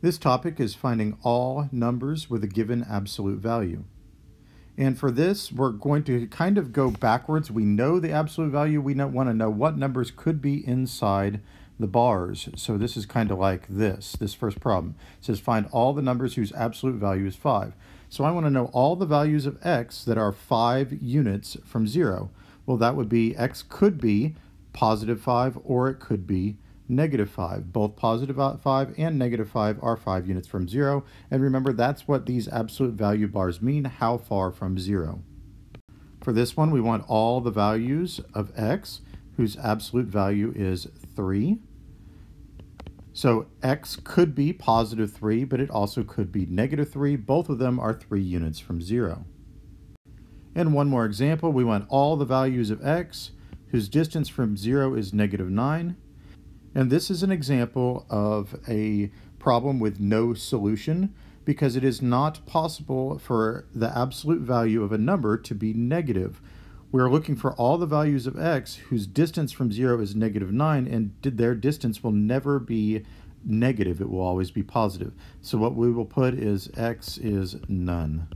This topic is finding all numbers with a given absolute value. And for this, we're going to kind of go backwards. We know the absolute value. We want to know what numbers could be inside the bars. So this is kind of like this, this first problem. It says find all the numbers whose absolute value is 5. So I want to know all the values of x that are 5 units from 0. Well, that would be x could be positive 5 or it could be negative 5. Both positive 5 and negative 5 are 5 units from 0. And remember, that's what these absolute value bars mean, how far from 0. For this one, we want all the values of x whose absolute value is 3. So x could be positive 3, but it also could be negative 3. Both of them are 3 units from 0. And one more example, we want all the values of x whose distance from 0 is negative 9. And this is an example of a problem with no solution because it is not possible for the absolute value of a number to be negative. We're looking for all the values of x whose distance from 0 is negative 9, and their distance will never be negative. It will always be positive. So what we will put is x is none.